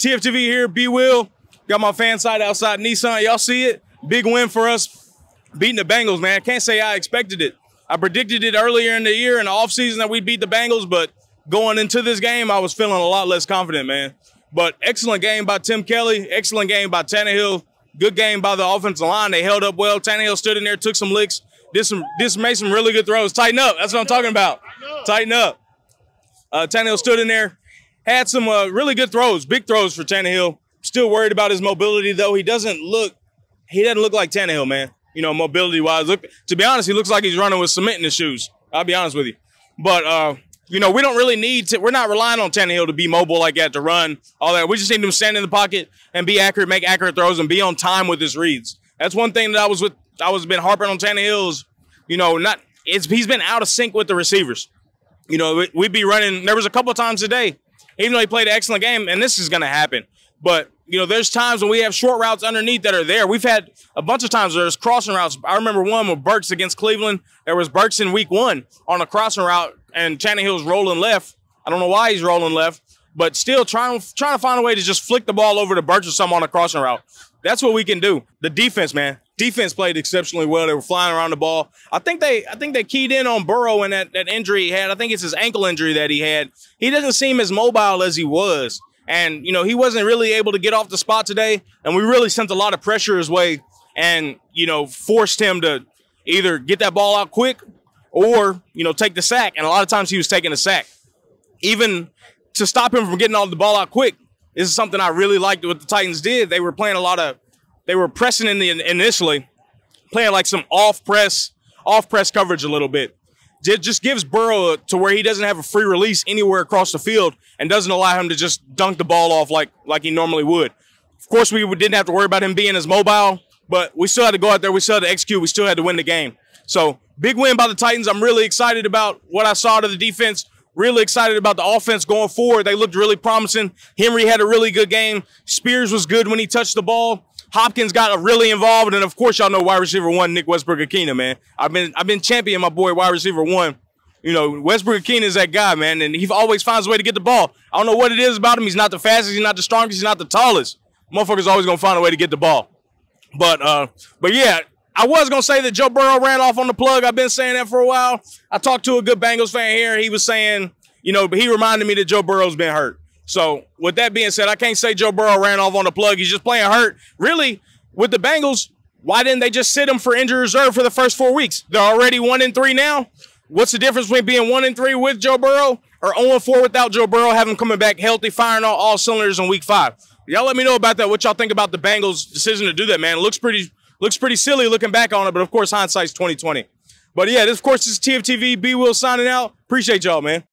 TFTV here, B Will. Got my FanSight outside Nissan. Y'all see it? Big win for us beating the Bengals, man. Can't say I expected it. I predicted it earlier in the year in the offseason that we'd beat the Bengals, but going into this game, I was feeling a lot less confident, man. But excellent game by Tim Kelly. Excellent game by Tannehill. Good game by the offensive line. They held up well. Tannehill stood in there, took some licks, did some, did some, made some really good throws. Titan up. That's what I'm talking about. Titan up. Uh, Tannehill stood in there, had some uh, really good throws, big throws for Tannehill. Still worried about his mobility though. He doesn't look, he doesn't look like Tannehill, man. You know, mobility wise. Look, to be honest, he looks like he's running with cement in his shoes. I'll be honest with you. But uh, you know, we don't really need to. We're not relying on Tannehill to be mobile like that to run all that. We just need him to stand in the pocket and be accurate, make accurate throws, and be on time with his reads. That's one thing that I was with. I was been harping on Tannehill's. You know, not it's he's been out of sync with the receivers. You know, we'd be running. There was a couple times today, even though he played an excellent game, and this is going to happen. But you know, there's times when we have short routes underneath that are there. We've had a bunch of times there's crossing routes. I remember one with Burks against Cleveland. There was Burks in week one on a crossing route, and Tannehill's rolling left. I don't know why he's rolling left, but still trying trying to find a way to just flick the ball over to Burks or something on a crossing route. That's what we can do. The defense, man. Defense played exceptionally well. They were flying around the ball. I think they I think they keyed in on Burrow and that, that injury he had. I think it's his ankle injury that he had. He doesn't seem as mobile as he was. And, you know, he wasn't really able to get off the spot today. And we really sent a lot of pressure his way and, you know, forced him to either get that ball out quick or, you know, take the sack. And a lot of times he was taking the sack. Even to stop him from getting all the ball out quick, this is something I really liked what the Titans did. They were playing a lot of, they were pressing in the initially, playing like some off press, off press coverage a little bit it just gives Burrow to where he doesn't have a free release anywhere across the field and doesn't allow him to just dunk the ball off like like he normally would. Of course, we didn't have to worry about him being as mobile, but we still had to go out there. We still had to execute. We still had to win the game. So big win by the Titans. I'm really excited about what I saw to the defense. Really excited about the offense going forward. They looked really promising. Henry had a really good game. Spears was good when he touched the ball. Hopkins got really involved, and of course, y'all know wide receiver one, Nick Westbrook-Ikhine, man. I've been I've been champion my boy wide receiver one. You know, Westbrook-Ikhine is that guy, man, and he always finds a way to get the ball. I don't know what it is about him. He's not the fastest, he's not the strongest, he's not the tallest. Motherfucker's always gonna find a way to get the ball. But uh, but yeah, I was gonna say that Joe Burrow ran off on the plug. I've been saying that for a while. I talked to a good Bengals fan here. He was saying, you know, he reminded me that Joe Burrow's been hurt. So with that being said, I can't say Joe Burrow ran off on the plug. He's just playing hurt. Really, with the Bengals, why didn't they just sit him for injury reserve for the first four weeks? They're already one in three now. What's the difference between being one in three with Joe Burrow or 0 4 without Joe Burrow, having coming back healthy, firing all, all cylinders in week five? Y'all let me know about that. What y'all think about the Bengals' decision to do that, man? It looks pretty looks pretty silly looking back on it, but of course hindsight's 2020. But yeah, this of course is TFTV. B Will signing out. Appreciate y'all, man.